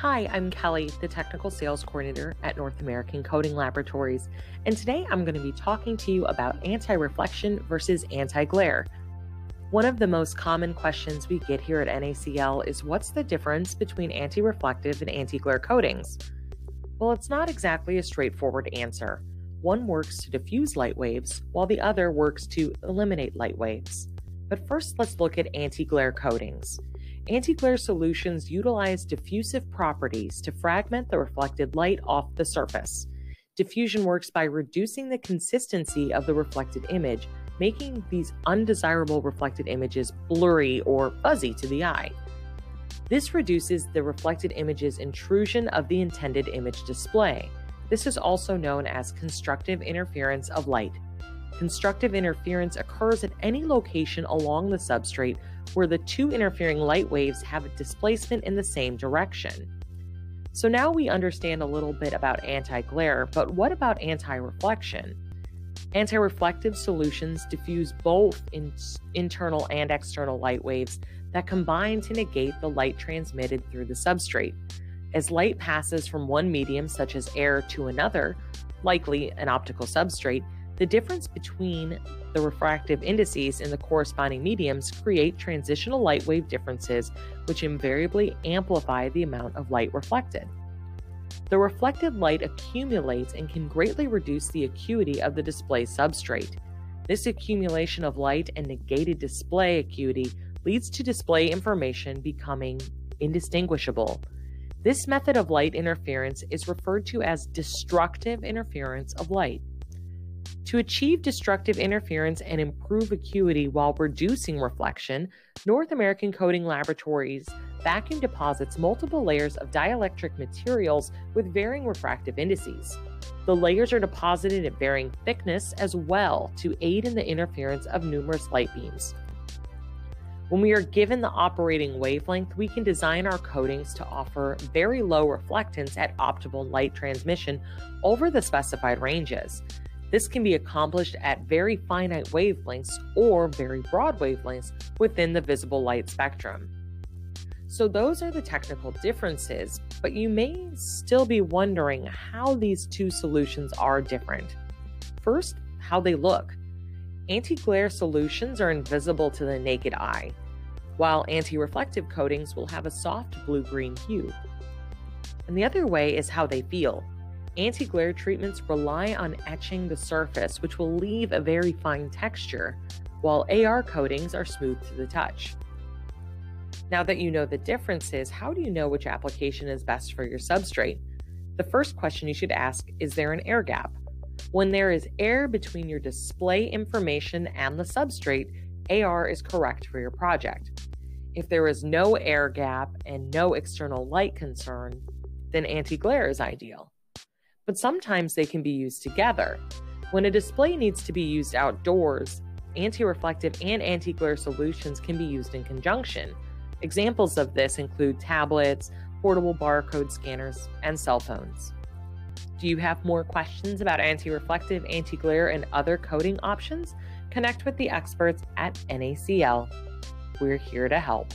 Hi, I'm Kelly, the Technical Sales Coordinator at North American Coating Laboratories, and today I'm going to be talking to you about anti reflection versus anti glare. One of the most common questions we get here at NACL is what's the difference between anti reflective and anti glare coatings? Well, it's not exactly a straightforward answer. One works to diffuse light waves, while the other works to eliminate light waves. But first, let's look at anti glare coatings. Anti-glare solutions utilize diffusive properties to fragment the reflected light off the surface. Diffusion works by reducing the consistency of the reflected image, making these undesirable reflected images blurry or fuzzy to the eye. This reduces the reflected image's intrusion of the intended image display. This is also known as constructive interference of light. Constructive interference occurs at any location along the substrate where the two interfering light waves have a displacement in the same direction. So now we understand a little bit about anti glare, but what about anti reflection? Anti reflective solutions diffuse both in internal and external light waves that combine to negate the light transmitted through the substrate. As light passes from one medium, such as air, to another, likely an optical substrate, the difference between the refractive indices in the corresponding mediums create transitional light wave differences, which invariably amplify the amount of light reflected. The reflected light accumulates and can greatly reduce the acuity of the display substrate. This accumulation of light and negated display acuity leads to display information becoming indistinguishable. This method of light interference is referred to as destructive interference of light. To achieve destructive interference and improve acuity while reducing reflection, North American Coating Laboratories vacuum deposits multiple layers of dielectric materials with varying refractive indices. The layers are deposited at varying thickness as well to aid in the interference of numerous light beams. When we are given the operating wavelength, we can design our coatings to offer very low reflectance at optimal light transmission over the specified ranges. This can be accomplished at very finite wavelengths or very broad wavelengths within the visible light spectrum. So, those are the technical differences, but you may still be wondering how these two solutions are different. First, how they look. Anti glare solutions are invisible to the naked eye, while anti reflective coatings will have a soft blue green hue. And the other way is how they feel. Anti glare treatments rely on etching the surface, which will leave a very fine texture, while AR coatings are smooth to the touch. Now that you know the differences, how do you know which application is best for your substrate? The first question you should ask is there an air gap? When there is air between your display information and the substrate, AR is correct for your project. If there is no air gap and no external light concern, then anti glare is ideal but sometimes they can be used together. When a display needs to be used outdoors, anti reflective and anti glare solutions can be used in conjunction. Examples of this include tablets, portable barcode scanners, and cell phones. Do you have more questions about anti reflective, anti glare, and other coating options? Connect with the experts at NACL. We're here to help.